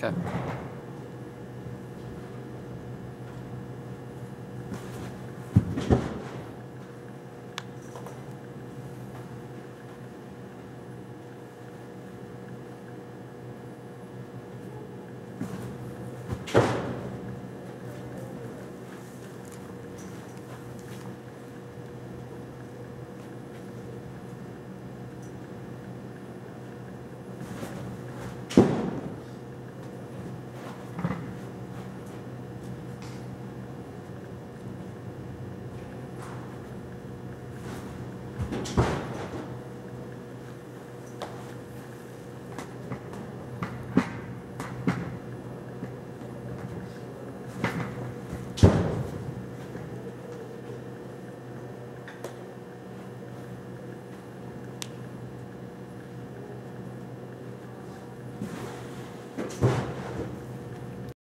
Okay.